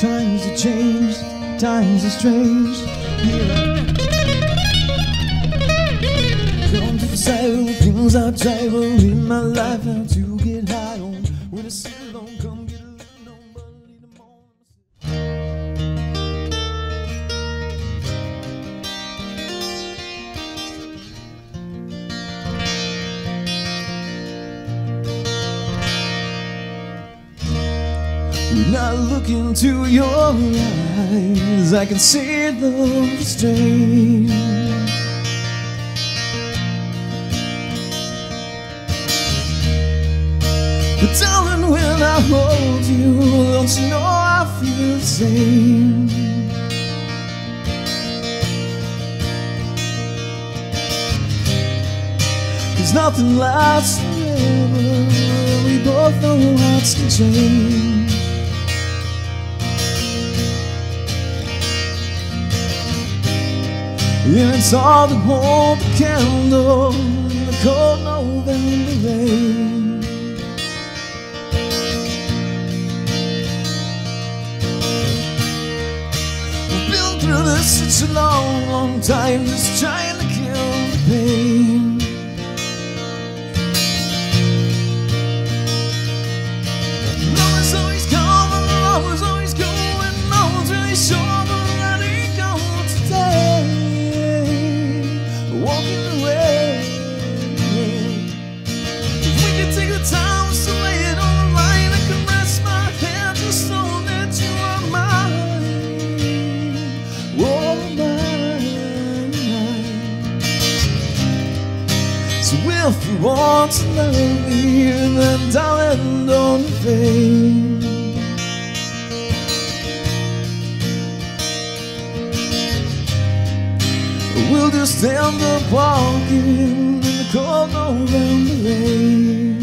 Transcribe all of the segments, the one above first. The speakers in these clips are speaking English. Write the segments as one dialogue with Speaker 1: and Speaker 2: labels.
Speaker 1: Times have changed, times are strange. Come to the side of things I travel in my life, how to get high on. When I When I look into your eyes, I can see the strain. But darling, when I hold you, don't you know I feel the same? Cause nothing lasts forever. We both know hearts can change. It's all the the candle in the cold November rain. We've been through this such a long, long time, just trying to kill the pain. Want to love me, then darling, don't fade. We'll just end up walking in the cold November rain.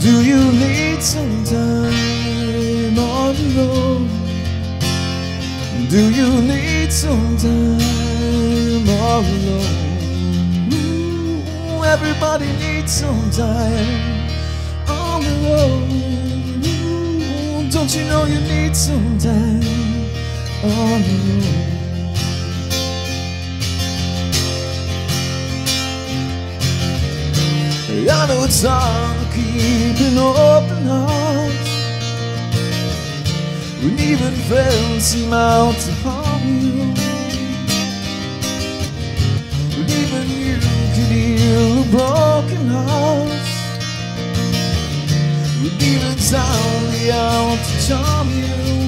Speaker 1: Do you need some time on the road? Do you need some time alone? Ooh, everybody needs some time on the road. Ooh, don't you know you need some time on the road? I know it's hard to keep an open heart when even friends seem out to harm Even soundly out to charm you.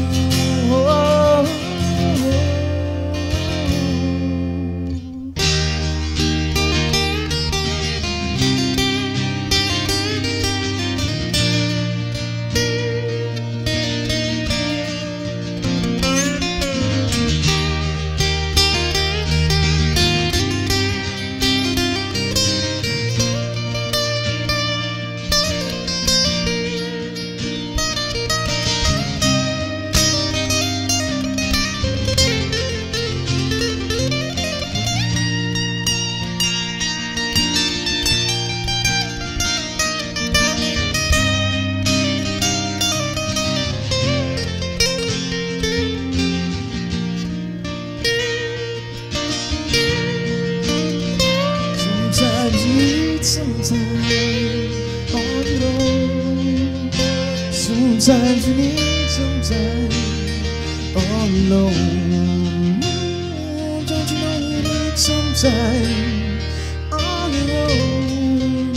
Speaker 1: Sometimes you need some time all alone. Don't you know you need some time your own?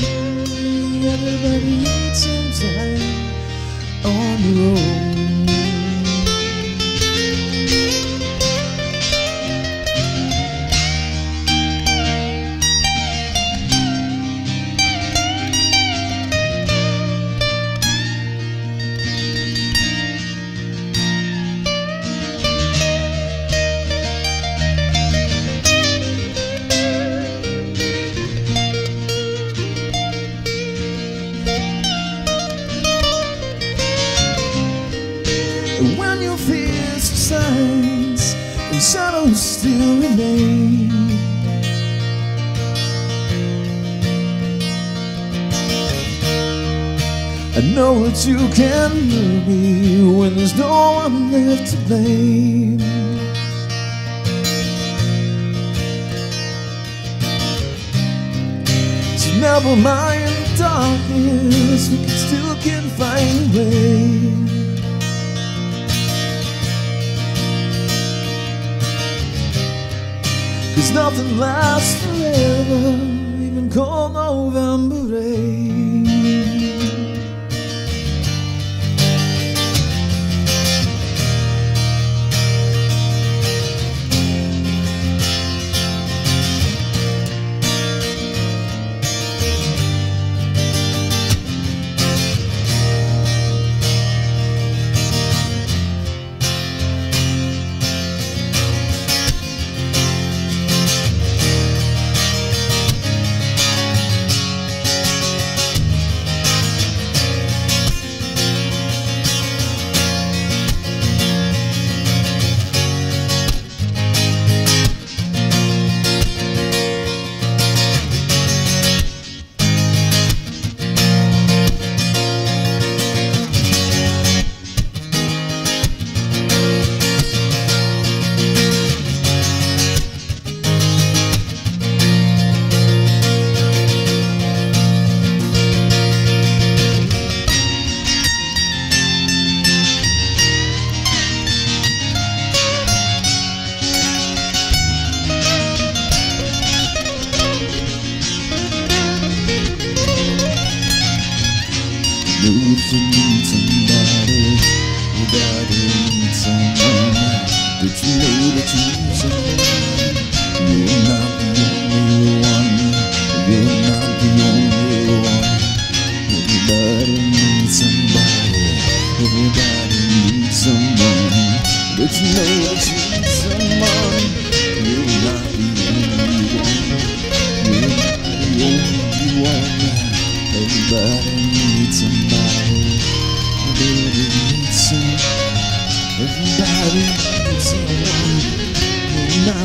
Speaker 1: Everybody needs some time on your own. When you feel signs and shadows still remain. I know that you can love me when there's no one left to blame. So never mind darkness, nothing lasts forever, even cold November rain. You need somebody, everybody needs someone. Did you know that you need someone?